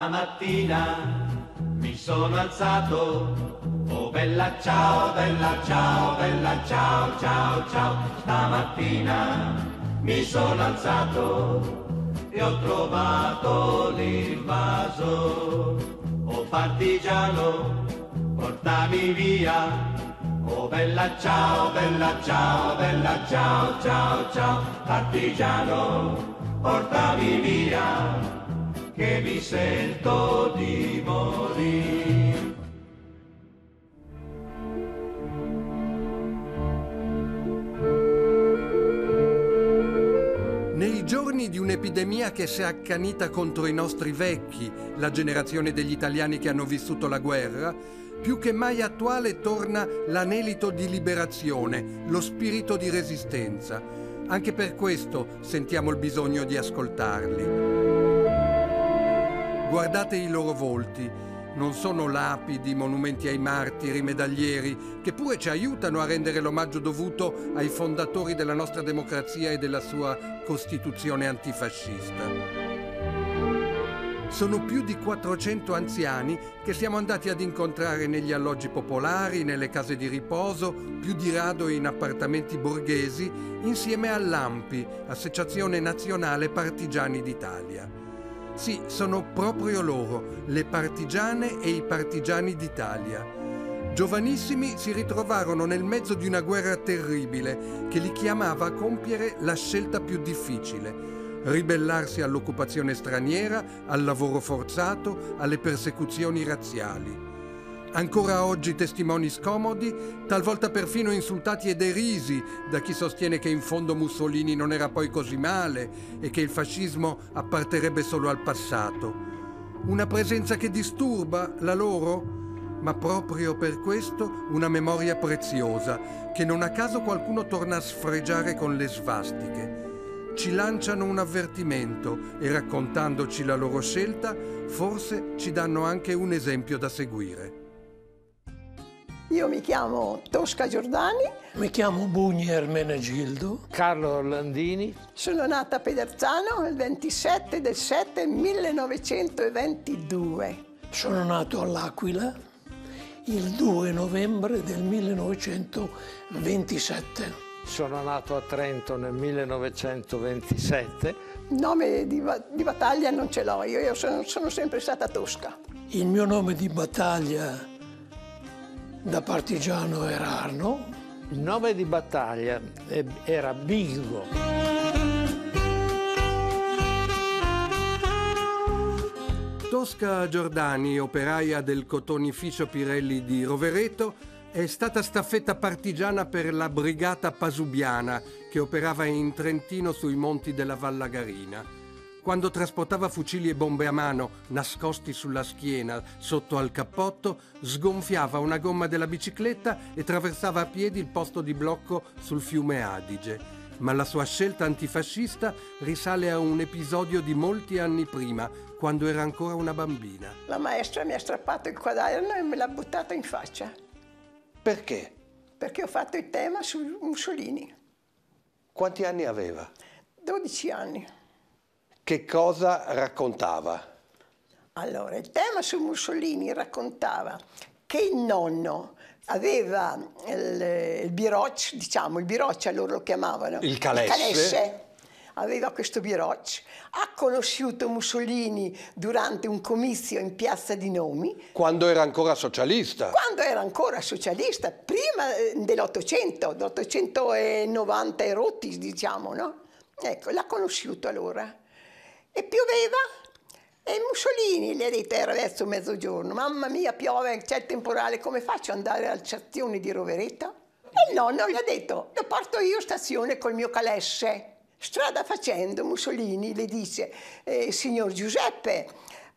Stamattina mi sono alzato, oh bella ciao, bella ciao, bella ciao, ciao, ciao. Stamattina mi sono alzato e ho trovato l'invaso. Oh partigiano, portami via. Oh bella ciao, bella ciao, bella ciao, ciao, ciao. Partigiano, portami via che mi sento di morire. Nei giorni di un'epidemia che si è accanita contro i nostri vecchi, la generazione degli italiani che hanno vissuto la guerra, più che mai attuale torna l'anelito di liberazione, lo spirito di resistenza. Anche per questo sentiamo il bisogno di ascoltarli. Guardate i loro volti. Non sono lapidi, monumenti ai martiri, medaglieri, che pure ci aiutano a rendere l'omaggio dovuto ai fondatori della nostra democrazia e della sua Costituzione antifascista. Sono più di 400 anziani che siamo andati ad incontrare negli alloggi popolari, nelle case di riposo, più di rado in appartamenti borghesi, insieme all'AMPI, Associazione Nazionale Partigiani d'Italia. Sì, sono proprio loro, le partigiane e i partigiani d'Italia. Giovanissimi si ritrovarono nel mezzo di una guerra terribile che li chiamava a compiere la scelta più difficile, ribellarsi all'occupazione straniera, al lavoro forzato, alle persecuzioni razziali. Ancora oggi testimoni scomodi, talvolta perfino insultati e derisi da chi sostiene che in fondo Mussolini non era poi così male e che il fascismo apparterebbe solo al passato. Una presenza che disturba la loro? Ma proprio per questo una memoria preziosa, che non a caso qualcuno torna a sfregiare con le svastiche. Ci lanciano un avvertimento e raccontandoci la loro scelta, forse ci danno anche un esempio da seguire. Io mi chiamo Tosca Giordani. Mi chiamo Bugni Ermenegildo. Carlo Orlandini. Sono nata a Pederzano il 27 del 7 1922. Sono nato all'Aquila il 2 novembre del 1927. Sono nato a Trento nel 1927. Nome di, di battaglia non ce l'ho, io, io sono, sono sempre stata Tosca. Il mio nome di battaglia da partigiano era Arno. Il nome di battaglia era Bingo. Tosca Giordani, operaia del cotonificio Pirelli di Rovereto, è stata staffetta partigiana per la brigata pasubiana che operava in Trentino sui monti della Vallagarina quando trasportava fucili e bombe a mano nascosti sulla schiena sotto al cappotto, sgonfiava una gomma della bicicletta e traversava a piedi il posto di blocco sul fiume Adige. Ma la sua scelta antifascista risale a un episodio di molti anni prima, quando era ancora una bambina. La maestra mi ha strappato il quaderno e me l'ha buttato in faccia. Perché? Perché ho fatto il tema su Mussolini. Quanti anni aveva? 12 anni. Che cosa raccontava? Allora, il tema su Mussolini raccontava che il nonno aveva il, il biroccio, diciamo, il biroccio loro lo chiamavano. Il calesse. Il calesse aveva questo biroccio, ha conosciuto Mussolini durante un comizio in Piazza di Nomi. Quando era ancora socialista? Quando era ancora socialista, prima eh, dell'Ottocento, dell'890 e rotti, diciamo, no? Ecco, l'ha conosciuto allora e pioveva e Mussolini gli ha detto, era verso mezzogiorno, mamma mia piove, c'è il temporale, come faccio ad andare al stazione di Rovereto? E il nonno gli ha detto, lo porto io stazione col mio calesse. Strada facendo Mussolini le dice, eh, signor Giuseppe,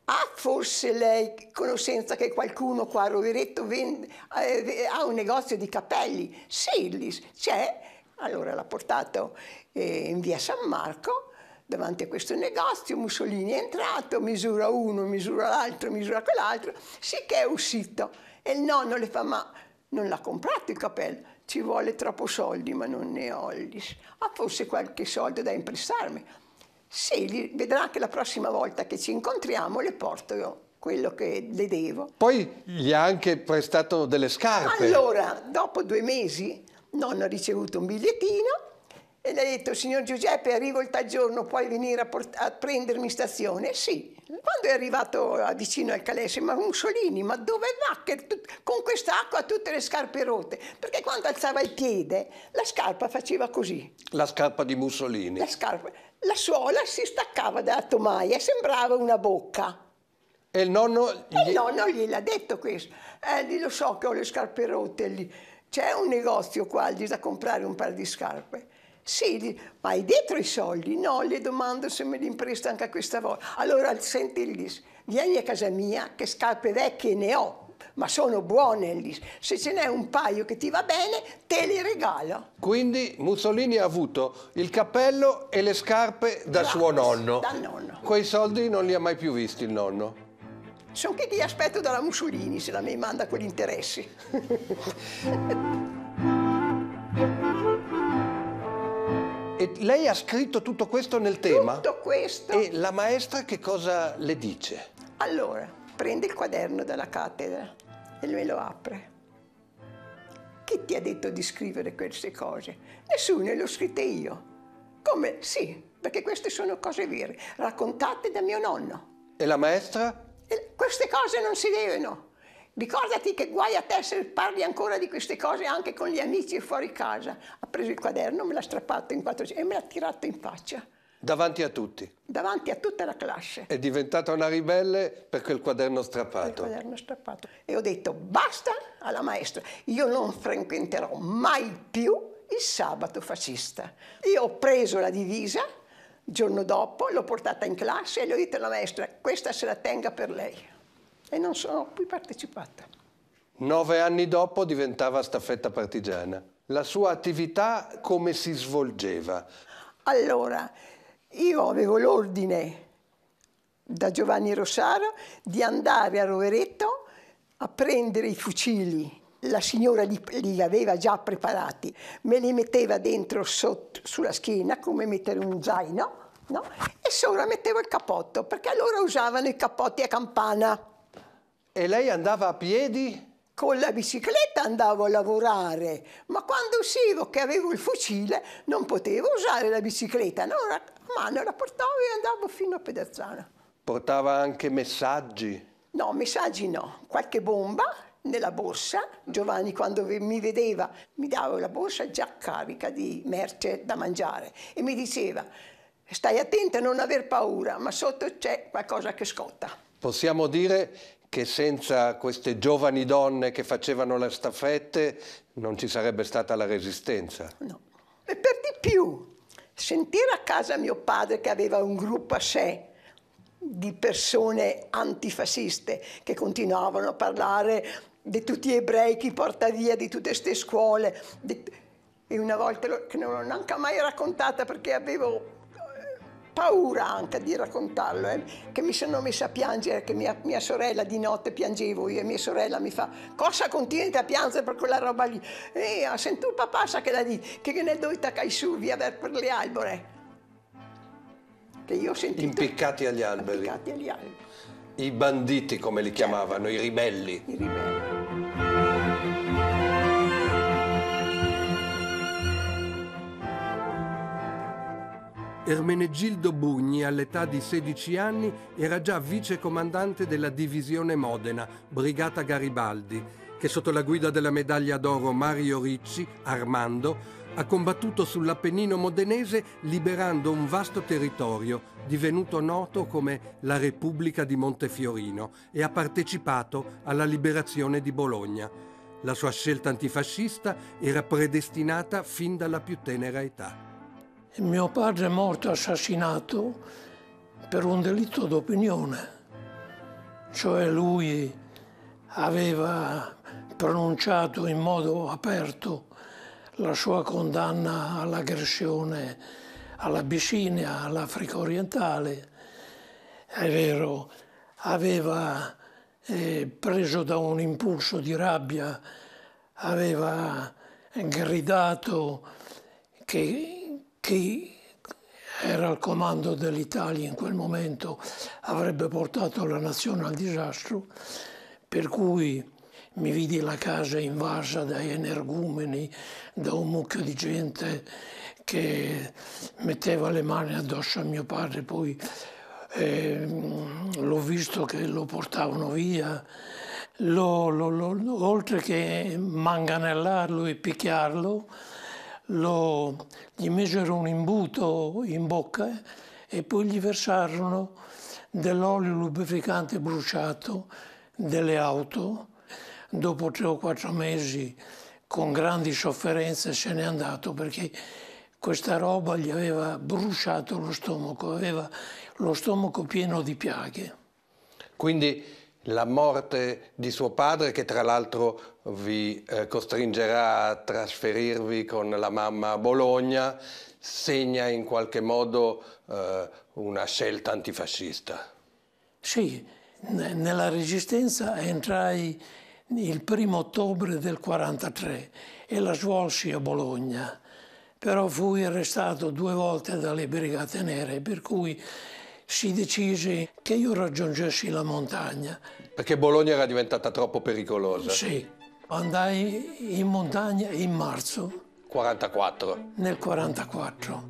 ha forse lei conoscenza che qualcuno qua a Rovereto vende, eh, ha un negozio di capelli? Sì, c'è. Allora l'ha portato eh, in via San Marco davanti a questo negozio, Mussolini è entrato, misura uno, misura l'altro, misura quell'altro, sì che è uscito. E il nonno le fa, ma non l'ha comprato il cappello, ci vuole troppo soldi, ma non ne ho. Ha forse qualche soldo da imprestarmi. Sì, vedrà che la prossima volta che ci incontriamo le porto io quello che le devo. Poi gli ha anche prestato delle scarpe. Allora, dopo due mesi, nonno ha ricevuto un bigliettino e le ha detto, signor Giuseppe, arrivo il tal giorno, puoi venire a, a prendermi in stazione? Sì. Quando è arrivato vicino al Calesse, ma Mussolini, ma dove va che con quest'acqua tutte le scarpe rotte? Perché quando alzava il piede, la scarpa faceva così. La scarpa di Mussolini. La scarpa. La suola si staccava dalla tomaia sembrava una bocca. E il nonno... Gli... Il nonno gliel'ha detto questo. Eh, lo so che ho le scarpe rotte lì. C'è un negozio qua lì da comprare un paio di scarpe. Sì, ma hai dietro i soldi? No, le domando se me li impresta anche questa volta. Allora senti lì, vieni a casa mia, che scarpe vecchie ne ho, ma sono buone lì. Se ce n'è un paio che ti va bene, te li regalo. Quindi Mussolini ha avuto il cappello e le scarpe da Grazie, suo nonno. Dal nonno. Quei soldi non li ha mai più visti il nonno. Sono che ti aspetto dalla Mussolini se la mi manda quegli interessi. E lei ha scritto tutto questo nel tema? Tutto questo. E la maestra che cosa le dice? Allora, prende il quaderno dalla cattedra e me lo apre. Chi ti ha detto di scrivere queste cose? Nessuno, le ho scritte io. Come? Sì, perché queste sono cose vere, raccontate da mio nonno. E la maestra? E queste cose non si devono. Ricordati che guai a te se parli ancora di queste cose anche con gli amici fuori casa. Ha preso il quaderno, me l'ha strappato in quattro e me l'ha tirato in faccia. Davanti a tutti? Davanti a tutta la classe. È diventata una ribelle per quel quaderno strappato? Per il quaderno strappato. E ho detto basta alla maestra, io non frequenterò mai più il sabato fascista. Io ho preso la divisa, il giorno dopo l'ho portata in classe e le ho detto alla maestra questa se la tenga per lei e non sono più partecipata. Nove anni dopo diventava staffetta partigiana. La sua attività come si svolgeva? Allora, io avevo l'ordine da Giovanni Rossaro di andare a Rovereto a prendere i fucili. La signora li, li aveva già preparati, me li metteva dentro sotto, sulla schiena come mettere un zaino, no? e sopra mettevo il cappotto, perché allora usavano i cappotti a campana. E lei andava a piedi? Con la bicicletta andavo a lavorare, ma quando uscivo che avevo il fucile non potevo usare la bicicletta, no, a mano la portavo e andavo fino a Pedazzano. Portava anche messaggi? No, messaggi no, qualche bomba nella borsa. Giovanni quando mi vedeva mi dava la borsa già carica di merce da mangiare e mi diceva stai attenta a non aver paura, ma sotto c'è qualcosa che scotta. Possiamo dire che senza queste giovani donne che facevano le staffette non ci sarebbe stata la resistenza. No. E per di più, sentire a casa mio padre che aveva un gruppo a sé di persone antifasciste che continuavano a parlare di tutti gli ebrei che porta via, di tutte queste scuole. Di... E una volta, che non l'ho neanche mai raccontata perché avevo paura anche di raccontarlo, eh, che mi sono messa a piangere, che mia, mia, sorella di notte piangevo io e mia sorella mi fa cosa continui a piangere per quella roba lì? E ha sentito papà sa che la di che ne doita cai su via per le albore. Che io ho sentito. Impiccati agli alberi. Impiccati agli alberi. I banditi come li chiamavano, certo. i ribelli. I ribelli. Ermenegildo Bugni, all'età di 16 anni, era già vicecomandante della divisione Modena, Brigata Garibaldi, che sotto la guida della medaglia d'oro Mario Ricci, Armando, ha combattuto sull'Appennino modenese liberando un vasto territorio divenuto noto come la Repubblica di Montefiorino e ha partecipato alla liberazione di Bologna. La sua scelta antifascista era predestinata fin dalla più tenera età. Mio padre è morto assassinato per un delitto d'opinione, cioè lui aveva pronunciato in modo aperto la sua condanna all'aggressione all'Abissinia, all'Africa orientale. È vero, aveva eh, preso da un impulso di rabbia, aveva gridato che chi era al comando dell'Italia in quel momento, avrebbe portato la nazione al disastro, per cui mi vidi la casa invasa dai energumeni, da un mucchio di gente che metteva le mani addosso a mio padre, poi eh, l'ho visto che lo portavano via, lo, lo, lo, oltre che manganellarlo e picchiarlo, gli misero un imbuto in bocca e poi gli versarono dell'olio lubrificante bruciato delle auto. Dopo tre o quattro mesi, con grandi sofferenze, se n'è andato perché questa roba gli aveva bruciato lo stomaco, aveva lo stomaco pieno di piaghe. Quindi la morte di suo padre, che tra l'altro vi eh, costringerà a trasferirvi con la mamma a Bologna, segna in qualche modo eh, una scelta antifascista. Sì, nella resistenza entrai il primo ottobre del 1943 e la svolsi a Bologna, però fui arrestato due volte dalle Brigate Nere, per cui si decise che io raggiungessi la montagna. Perché Bologna era diventata troppo pericolosa? Sì. Andai in montagna in marzo. 44. Nel 44.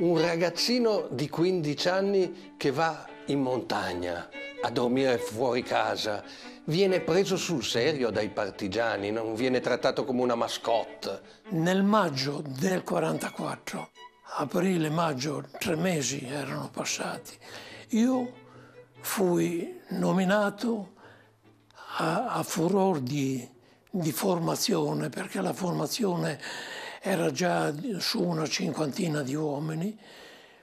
Un ragazzino di 15 anni che va in montagna a dormire fuori casa viene preso sul serio dai partigiani, non viene trattato come una mascotte. Nel maggio del 44 aprile, maggio, tre mesi erano passati. Io fui nominato a, a furor di, di formazione, perché la formazione era già su una cinquantina di uomini,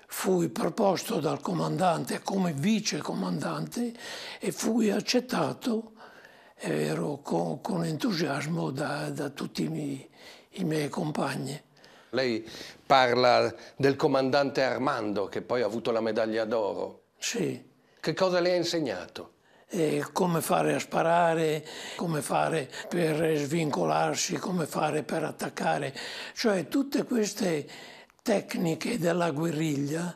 fui proposto dal comandante come vice comandante e fui accettato, ero con, con entusiasmo da, da tutti i miei, i miei compagni. Lei parla del comandante Armando che poi ha avuto la medaglia d'oro. Sì. Che cosa le ha insegnato? Eh, come fare a sparare, come fare per svincolarsi, come fare per attaccare. Cioè tutte queste tecniche della guerriglia,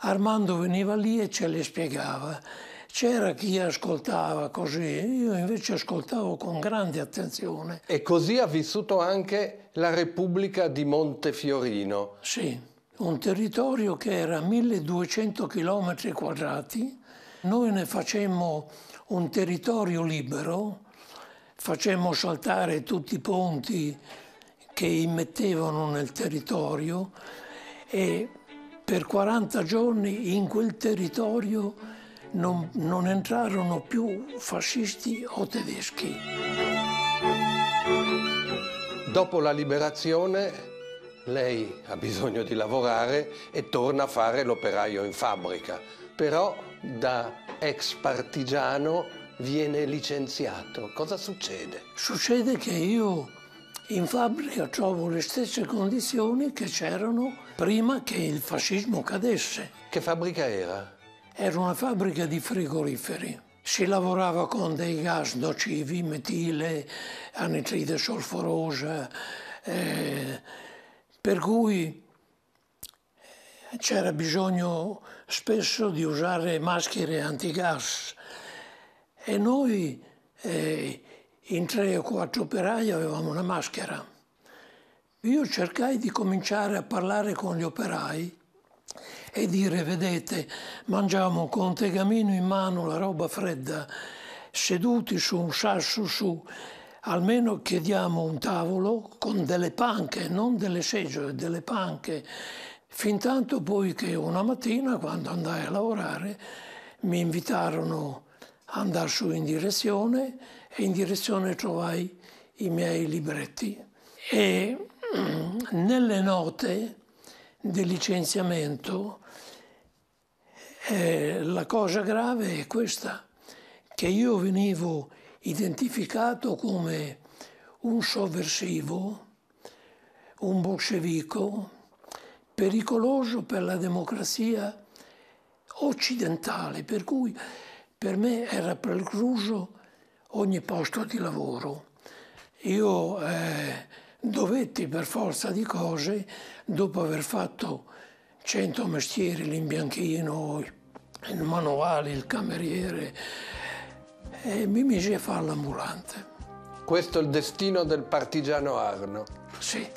Armando veniva lì e ce le spiegava. C'era chi ascoltava così, io invece ascoltavo con grande attenzione. E così ha vissuto anche la Repubblica di Montefiorino. Sì, un territorio che era 1200 km quadrati. Noi ne facemmo un territorio libero, facemmo saltare tutti i ponti che immettevano nel territorio e per 40 giorni in quel territorio non, non entrarono più fascisti o tedeschi. Dopo la liberazione lei ha bisogno di lavorare e torna a fare l'operaio in fabbrica, però da ex partigiano viene licenziato. Cosa succede? Succede che io in fabbrica trovo le stesse condizioni che c'erano prima che il fascismo cadesse. Che fabbrica era? Era una fabbrica di frigoriferi. Si lavorava con dei gas nocivi, metile, anitride solforosa, eh, per cui eh, c'era bisogno spesso di usare maschere antigas e noi eh, in tre o quattro operai avevamo una maschera. Io cercai di cominciare a parlare con gli operai e dire, vedete, mangiamo con tegamino in mano la roba fredda, seduti su un sasso su, almeno chiediamo un tavolo con delle panche, non delle seggiole, delle panche. Fin tanto poi che una mattina, quando andai a lavorare, mi invitarono ad andare su in direzione e in direzione trovai i miei libretti. E nelle note del licenziamento, eh, la cosa grave è questa, che io venivo identificato come un sovversivo, un bolscevico, pericoloso per la democrazia occidentale, per cui per me era precluso ogni posto di lavoro. Io eh, dovetti per forza di cose, dopo aver fatto cento mestieri, l'imbianchino, il manuale, il cameriere, e mi misi a fare l'ambulante. Questo è il destino del partigiano Arno. Sì.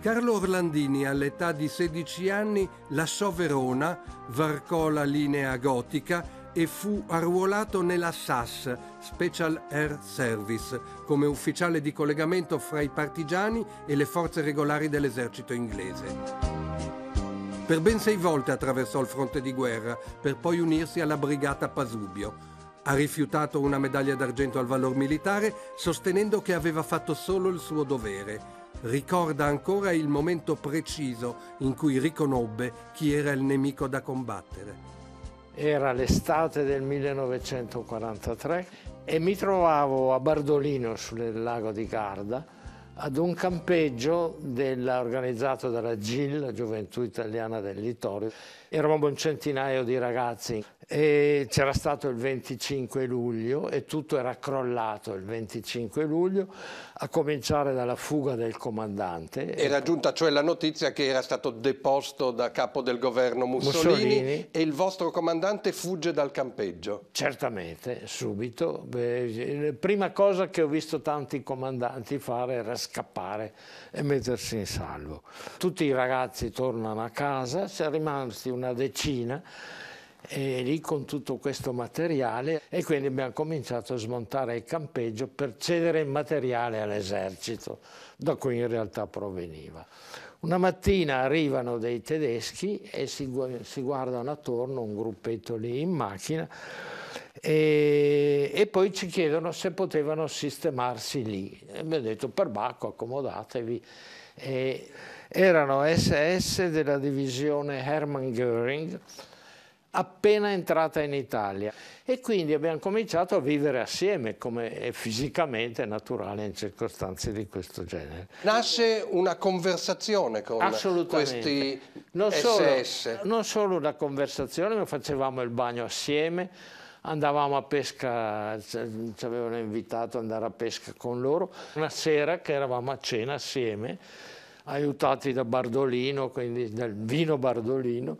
Carlo Orlandini all'età di 16 anni lasciò Verona, varcò la linea gotica e fu arruolato nella SAS, Special Air Service, come ufficiale di collegamento fra i partigiani e le forze regolari dell'esercito inglese. Per ben sei volte attraversò il fronte di guerra, per poi unirsi alla brigata Pasubio. Ha rifiutato una medaglia d'argento al valor militare, sostenendo che aveva fatto solo il suo dovere. Ricorda ancora il momento preciso in cui riconobbe chi era il nemico da combattere. Era l'estate del 1943 e mi trovavo a Bardolino sul lago di Garda ad un campeggio della, organizzato dalla GIL, la Gioventù Italiana del Littorio. Eravamo un centinaio di ragazzi c'era stato il 25 luglio e tutto era crollato il 25 luglio, a cominciare dalla fuga del comandante. Era giunta cioè la notizia che era stato deposto da capo del governo Mussolini, Mussolini. e il vostro comandante fugge dal campeggio. Certamente, subito. Beh, la prima cosa che ho visto tanti comandanti fare era scappare e mettersi in salvo. Tutti i ragazzi tornano a casa, siamo rimasti una decina e lì con tutto questo materiale e quindi abbiamo cominciato a smontare il campeggio per cedere il materiale all'esercito, da cui in realtà proveniva. Una mattina arrivano dei tedeschi e si, si guardano attorno, un gruppetto lì in macchina, e, e, poi ci chiedono se potevano sistemarsi lì. E mi ha detto per Bacco accomodatevi. E erano SS della divisione Hermann Göring, appena entrata in Italia e quindi abbiamo cominciato a vivere assieme come è fisicamente naturale in circostanze di questo genere. Nasce una conversazione con questi non SS. Solo, non solo una conversazione, ma facevamo il bagno assieme, andavamo a pesca, ci avevano invitato ad andare a pesca con loro, una sera che eravamo a cena assieme, aiutati da Bardolino, quindi dal vino Bardolino,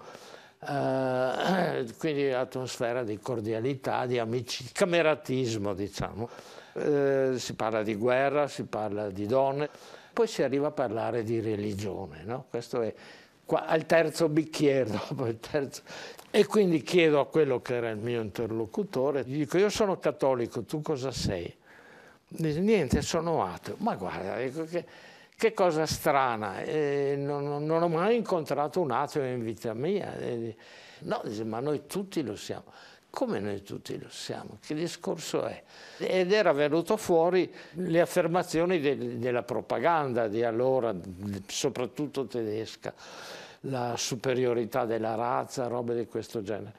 Uh, quindi atmosfera di cordialità, di amicizia, cameratismo diciamo. Uh, si parla di guerra, si parla di donne, poi si arriva a parlare di religione, no? questo è qua, al terzo bicchiere dopo il terzo. E quindi chiedo a quello che era il mio interlocutore, gli dico io sono cattolico, tu cosa sei? Dice niente, sono ateo. Ma guarda, dico che che cosa strana, eh, non, non, ho mai incontrato un ateo in vita mia. Eh, no, dice, ma noi tutti lo siamo. Come noi tutti lo siamo? Che discorso è? Ed era venuto fuori le affermazioni de, della propaganda di allora, soprattutto tedesca, la superiorità della razza, robe di questo genere.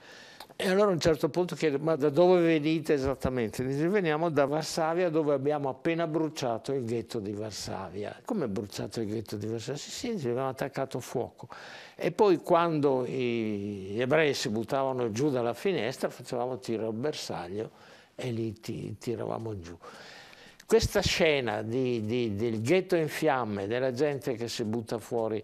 E allora a un certo punto chiedo, ma da dove venite esattamente? Dice, veniamo da Varsavia dove abbiamo appena bruciato il ghetto di Varsavia. Come bruciato il ghetto di Varsavia? Sì, sì, abbiamo attaccato fuoco. E poi quando gli ebrei si buttavano giù dalla finestra facevamo tiro al bersaglio e lì ti, tiravamo giù. Questa scena di, di, del ghetto in fiamme, della gente che si butta fuori,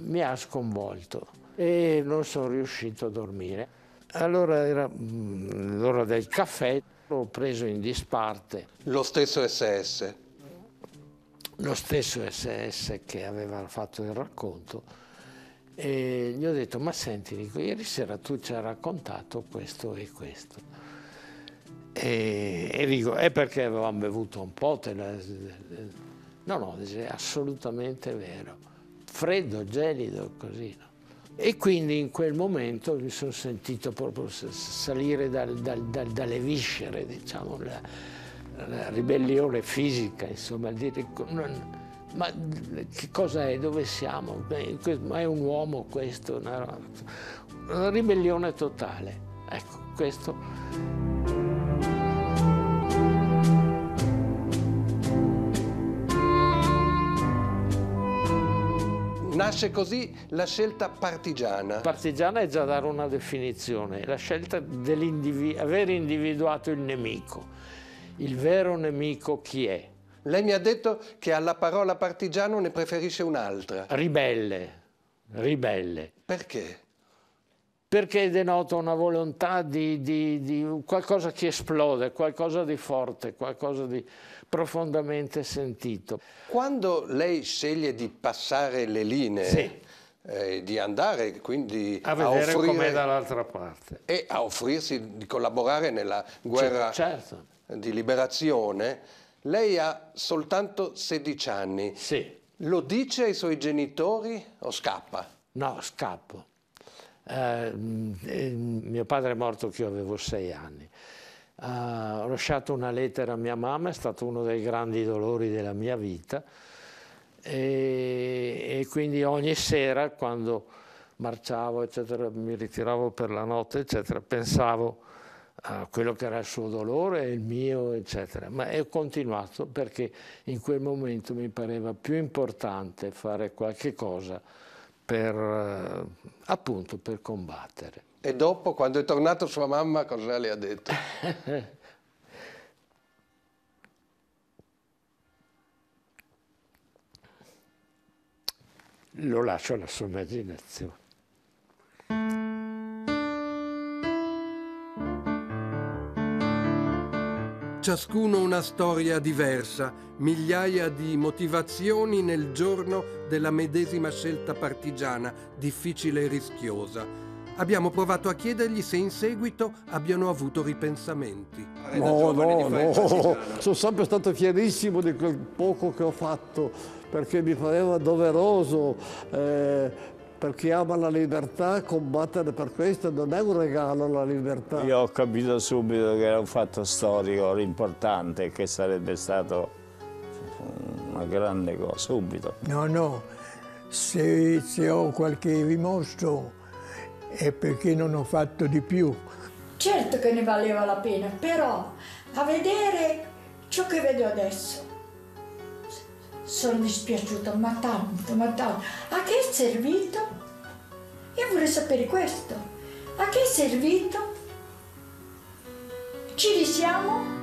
mi ha sconvolto e non sono riuscito a dormire. Allora era mm, l'ora del caffè, l'ho preso in disparte. Lo stesso SS? Lo stesso SS che aveva fatto il racconto e gli ho detto ma senti, dico, ieri sera tu ci hai raccontato questo e questo. E, e dico, è perché avevamo bevuto un po'? Te la... No, no, è assolutamente vero. Freddo, gelido, così. No? E quindi in quel momento mi sono sentito proprio salire dal, dal, dal, dalle viscere, diciamo, la, la, ribellione fisica, insomma, dire ma che cosa è, dove siamo, ma è un uomo questo, una, una ribellione totale. Ecco, questo. Nasce così la scelta partigiana. Partigiana è già dare una definizione, la scelta di aver individuato il nemico. Il vero nemico chi è? Lei mi ha detto che alla parola partigiano ne preferisce un'altra. Ribelle, ribelle. Perché? Perché denota una volontà di, di, di qualcosa che esplode, qualcosa di forte, qualcosa di profondamente sentito. Quando lei sceglie di passare le linee, sì. eh, di andare quindi a vedere com'è dall'altra parte e a offrirsi di collaborare nella guerra certo. di liberazione, lei ha soltanto 16 anni. Sì. Lo dice ai suoi genitori o scappa? No, scappo. Eh, mio padre è morto che io avevo sei anni. Ho lasciato una lettera a mia mamma, è stato uno dei grandi dolori della mia vita e, e quindi ogni sera quando marciavo, eccetera, mi ritiravo per la notte, eccetera, pensavo a quello che era il suo dolore e il mio, eccetera. Ma ho continuato perché in quel momento mi pareva più importante fare qualche cosa per, eh, appunto, per combattere. E dopo, quando è tornato sua mamma, cosa le ha detto? Lo lascio alla sua immaginazione. Ciascuno una storia diversa, migliaia di motivazioni nel giorno della medesima scelta partigiana, difficile e rischiosa abbiamo provato a chiedergli se in seguito abbiano avuto ripensamenti. No, no, no, sono sempre stato fierissimo di quel poco che ho fatto perché mi pareva doveroso eh, per chi ama la libertà combattere per questo non è un regalo la libertà. Io ho capito subito che era un fatto storico importante e che sarebbe stato una grande cosa, subito. No, no, se, se ho qualche rimorso è perché non ho fatto di più. Certo che ne valeva la pena, però a vedere ciò che vedo adesso sono dispiaciuta, ma tanto, ma tanto. A che è servito? Io vorrei sapere questo. A che è servito? Ci risiamo?